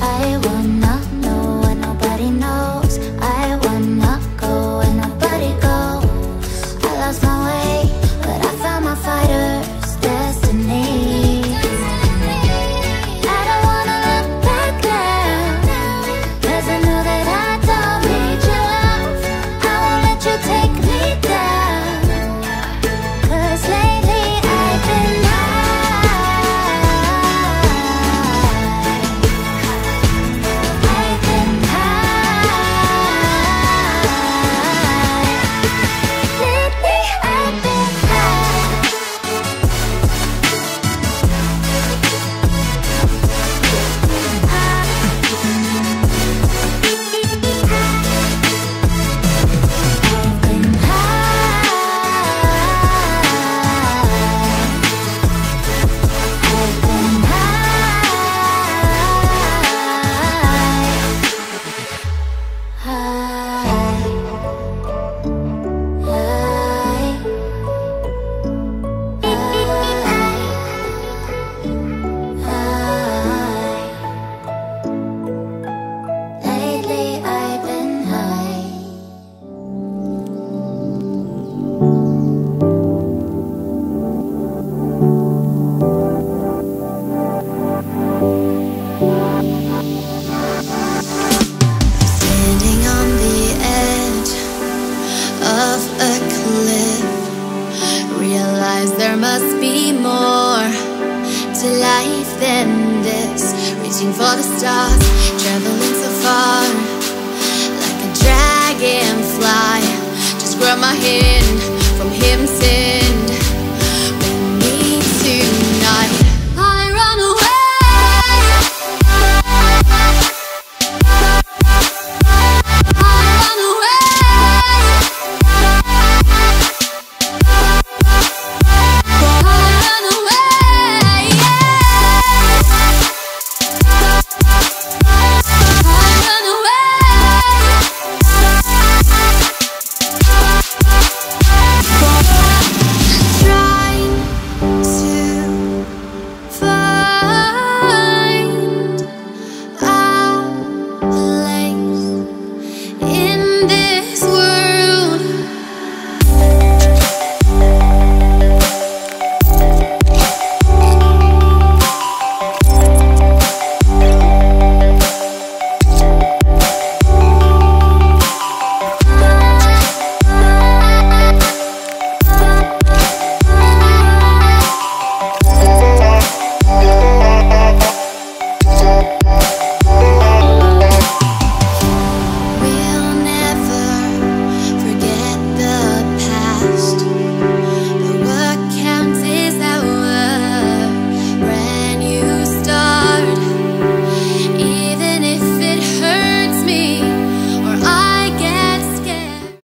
I wanna than this. Reaching for the stars, traveling so far, like a dragonfly. Just grab my hand.